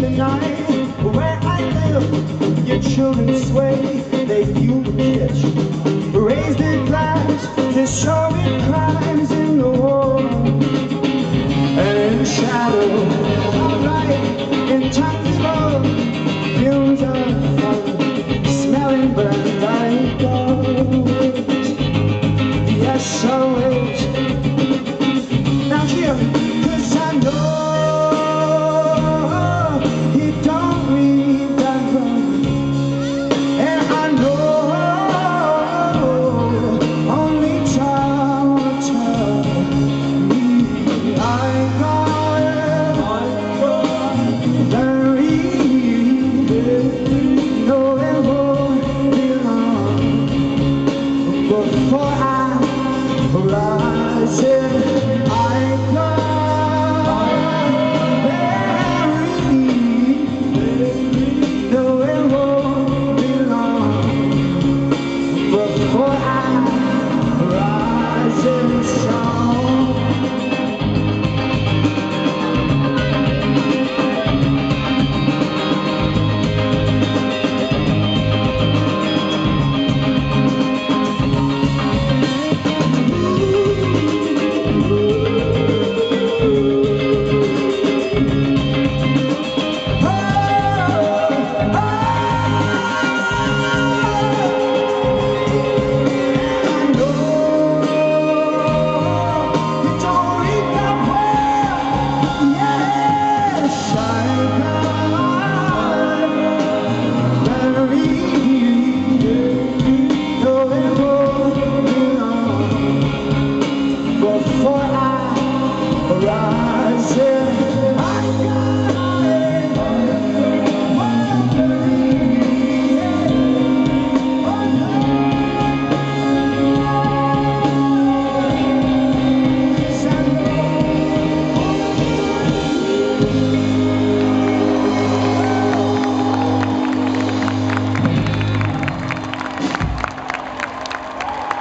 the night Where I live, your children sway They fuel the pitch, raise their flags They're crimes in the war. And in the shadow of light In times low, fumes are fun, Smelling burnt like gold.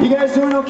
You guys doing okay?